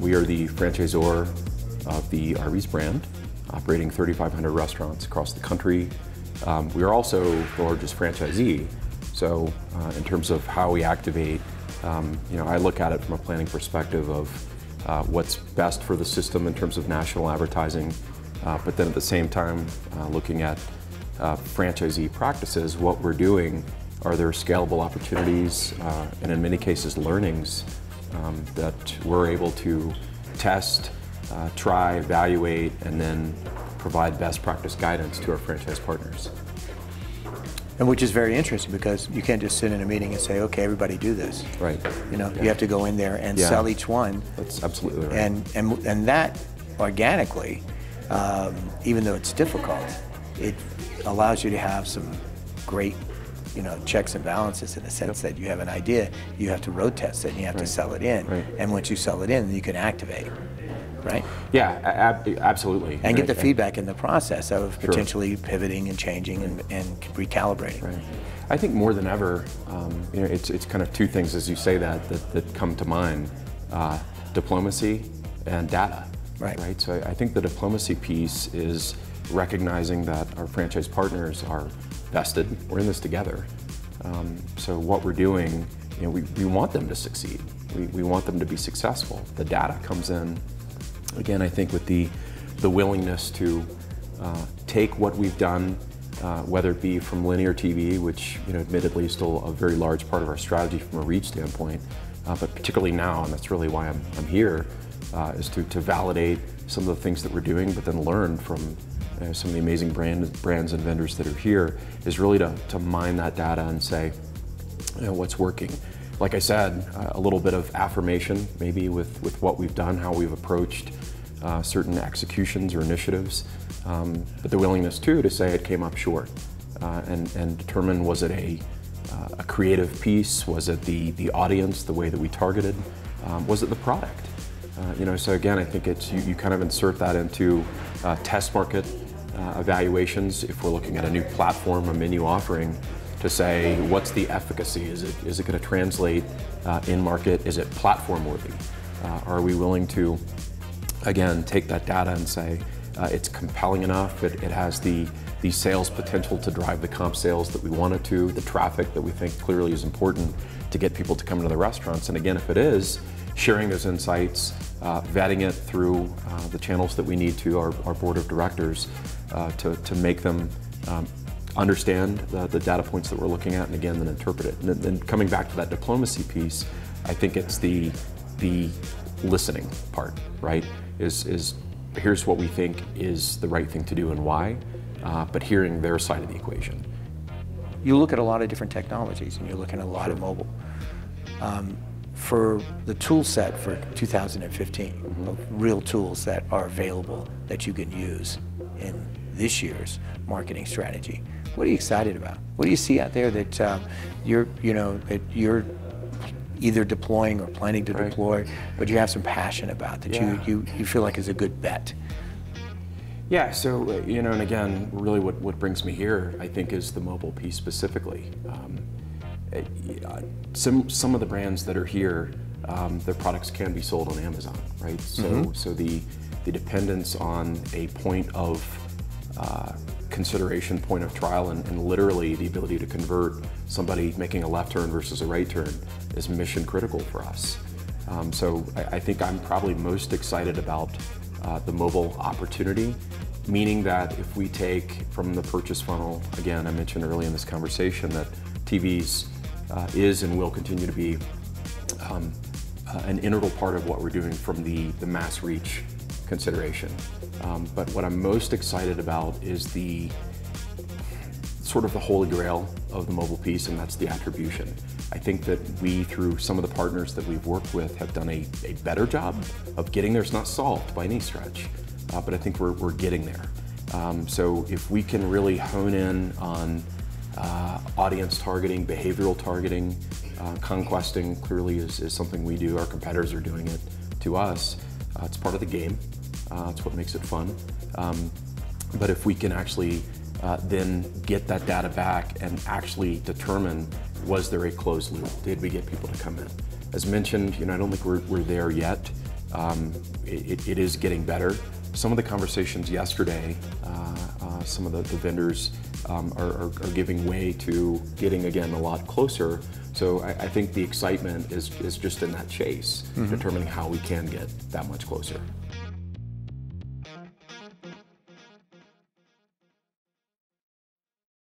we are the franchisor of the Arby's brand, operating 3,500 restaurants across the country. Um, we are also the largest franchisee, so uh, in terms of how we activate, um, you know, I look at it from a planning perspective of uh, what's best for the system in terms of national advertising, uh, but then at the same time, uh, looking at uh, franchisee practices, what we're doing, are there scalable opportunities, uh, and in many cases, learnings um, that we're able to test, uh, try, evaluate, and then provide best practice guidance to our franchise partners. And which is very interesting because you can't just sit in a meeting and say, okay, everybody do this. Right. You know, Yeah. you have to go in there and Yeah. sell each one. That's absolutely right. And, and, and that organically, um, even though it's difficult, it allows you to have some great, you know, checks and balances in the sense that you have an idea, you have to road test it, and you have to sell it in. Right. And once you sell it in, you can activate, right? yeah, ab- absolutely. And get the Right. feedback in the process of Sure. potentially pivoting and changing and, and recalibrating. Right. I think more than ever, um, you know, it's, it's kind of two things as you say that that, that come to mind: uh, diplomacy and data. Right. Right. So I, I think the diplomacy piece is recognizing that our franchise partners are vested. We're in this together. Um, so what we're doing, you know, we, we want them to succeed. We, we want them to be successful. The data comes in again, I think with the the willingness to uh, take what we've done, uh, whether it be from linear TV, which you know, admittedly is still a very large part of our strategy from a reach standpoint, uh, but particularly now, and that's really why I'm, I'm here, uh, is to, to validate some of the things that we're doing, but then learn from uh, some of the amazing brand, brands and vendors that are here, is really to, to mine that data and say, you know, what's working. Like I said, uh, a little bit of affirmation maybe with, with what we've done, how we've approached uh, certain executions or initiatives, um, but the willingness too to say it came up short uh, and, and determine was it a, uh, a creative piece, was it the, the audience, the way that we targeted, um, was it the product? Uh, you know, so again, I think it's you, you kind of insert that into uh, test market uh, evaluations if we're looking at a new platform, a menu offering, to say what's the efficacy? Is it is it going to translate uh, in market? Is it platform worthy? Uh, are we willing to again take that data and say uh, it's compelling enough? It, it has the the sales potential to drive the comp sales that we want it to, the traffic that we think clearly is important to get people to come to the restaurants. And again, if it is, sharing those insights, uh, vetting it through uh, the channels that we need to, our, our board of directors, uh, to, to make them um, understand the, the data points that we're looking at and again then interpret it. And then, coming back to that diplomacy piece, I think it's the, the listening part, right? Is, is here's what we think is the right thing to do and why, uh, but hearing their side of the equation. you look at a lot of different technologies and you're looking at a lot of mobile. Um, for the tool set for 2015, of real tools that are available that you can use in this year's marketing strategy, what are you excited about? What do you see out there that um, you're, you know, that you're either deploying or planning to Right. deploy, but you have some passion about that Yeah. you, you, you feel like is a good bet? Yeah, so, uh, you know, and again, really what, what brings me here, I think, is the mobile piece specifically. Um, uh, some, some of the brands that are here, um, their products can be sold on Amazon, right? So, so the, the dependence on a point of uh, consideration, point of trial, and, and literally the ability to convert somebody making a left turn versus a right turn is mission critical for us. Um, so I, I think I'm probably most excited about uh, the mobile opportunity, meaning that if we take from the purchase funnel, again, I mentioned early in this conversation that TVs uh, is and will continue to be um, uh, an integral part of what we're doing from the, the mass reach consideration. Um, but what I'm most excited about is the sort of the holy grail of the mobile piece, and that's the attribution. I think that we, through some of the partners that we've worked with, have done a, a better job of getting there. It's not solved by any stretch, uh, but I think we're, we're getting there. Um, so if we can really hone in on uh, audience targeting, behavioral targeting, uh, conquesting clearly is, is something we do. Our competitors are doing it to us. Uh, it's part of the game. Uh, it's what makes it fun. Um, but if we can actually uh, then get that data back and actually determine was there a closed loop? Did we get people to come in? As mentioned, you know, I don't think we're, we're there yet. um, it, it is getting better. Some of the conversations yesterday, uh, some of the, the vendors um, are, are, are, giving way to getting again a lot closer. So I, I think the excitement is, is just in that chase, mm-hmm. determining how we can get that much closer.